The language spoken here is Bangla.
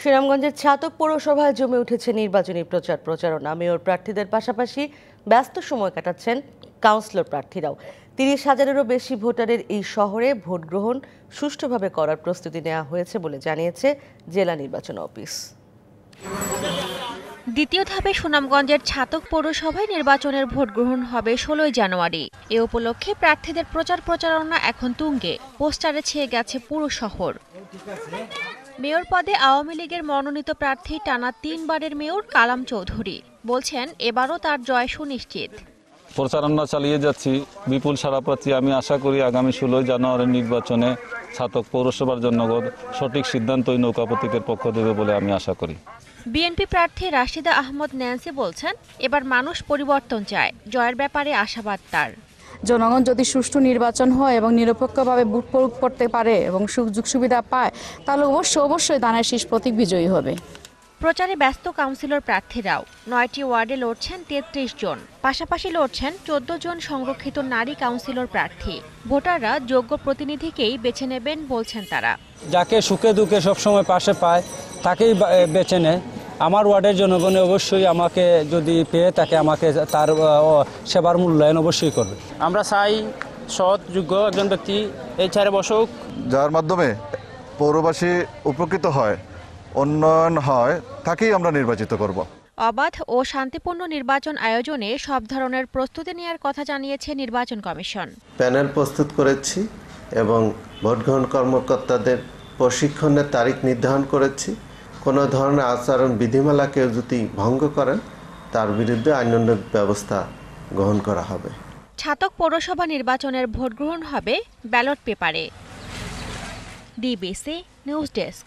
শ্রীরামগঞ্জের ছাতক পৌরসভায় জমে উঠেছে নির্বাচনী প্রচার প্রচারণা। মেয়র প্রার্থীদের পাশাপাশি ব্যস্ত সময় কাটাচ্ছেন কাউন্সিলর প্রার্থীরাও। তিরিশ হাজারেরও বেশি ভোটারের এই শহরে ভোট গ্রহণ সুষ্ঠুভাবে করার প্রস্তুতি নেওয়া হয়েছে বলে জানিয়েছে জেলা নির্বাচন অফিস। দ্বিতীয় ধাপে সুনামগঞ্জের ছাতক পৌরসভায় নির্বাচনের ভোট গ্রহণ হবে ষোলোই জানুয়ারি। এ উপলক্ষে প্রার্থীদের প্রচার প্রচারণা এখন তুঙ্গে। পোস্টারে ছেয়ে গেছে পুরো শহর। মেয়র পদে আওয়ামী লীগের মনোনীত প্রার্থী টানা তিনবারের মেয়র কালাম চৌধুরী। বলছেন এবারও তার জয় সুনিশ্চিত। প্রচারণা চালিয়ে যাচ্ছি। বিপুল সারা পাচ্ছি। আমি আশা করি আগামী ষোলোই জানুয়ারির নির্বাচনে ছাতক পৌরসভার জনগণ সঠিক সিদ্ধান্তই নৌকা প্রতীকের পক্ষ দেবে বলে আমি আশা করি। বিএনপি প্রার্থী রাশিদা আহমদ ন্যান্সি বলছেন এবার মানুষ পরিবর্তন চায়। জয়ের ব্যাপারে আশাবাদ তার। জনগণ যদি সুষ্ঠু নির্বাচন হয় এবং নিরপেক্ষভাবে ভোট প্রয়োগ করতে পারে এবং সুযোগ সুবিধা পায় তাহলে অবশ্যই অবশ্যই দানের শীষ প্রতীক বিজয়ী হবে। প্রচারে ব্যস্ত কাউন্সিলর প্রার্থীরাও। নয়টি ওয়ার্ডে লড়ছেন তেত্রিশ জন। পাশাপাশি লড়ছেন চোদ্দ জন সংরক্ষিত নারী কাউন্সিলর প্রার্থী। ভোটাররা যোগ্য প্রতিনিধিকেই বেছে নেবেন বলছেন তারা। যাকে সুখে দুঃখে সবসময় পাশে পায় তাকেই বেছে নেয়। আমার ওয়ার্ডের জনগণ অবশ্যই আমাকে যদি পেয়ে থাকে আমাকে তার সেবার মূল্যায়ন অবশ্যই করবে। আমরা চাই সৎ যোগ্য একজন ব্যক্তি এই চেয়ারে বসুক। যার মাধ্যমে পৌরবাসী উপকৃত হয় উন্নয়ন হয় তাকেই আমরা নির্বাচিত করব। অবাধ ও শান্তিপূর্ণ নির্বাচন আয়োজনে সব ধরনের প্রস্তুতি নেওয়ার কথা জানিয়েছে নির্বাচন কমিশন। প্যানেল প্রস্তুত করেছি এবং ভোট গ্রহণ কর্মকর্তাদের প্রশিক্ষণের তারিখ নির্ধারণ করেছি। কোনো ধরনের আচরণ বিধিমালা কেউ যদি ভঙ্গ করেন, তার বিরুদ্ধে আইনান্য ব্যবস্থা গ্রহণ করা হবে। ছাতক পৌরসভা নির্বাচনের ভোট গ্রহণ হবে ব্যালট পেপারে। DBC news desk